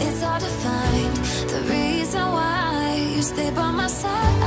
It's hard to find the reason why you stay by my side.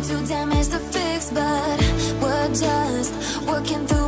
Too damaged to fix, but we're just working through.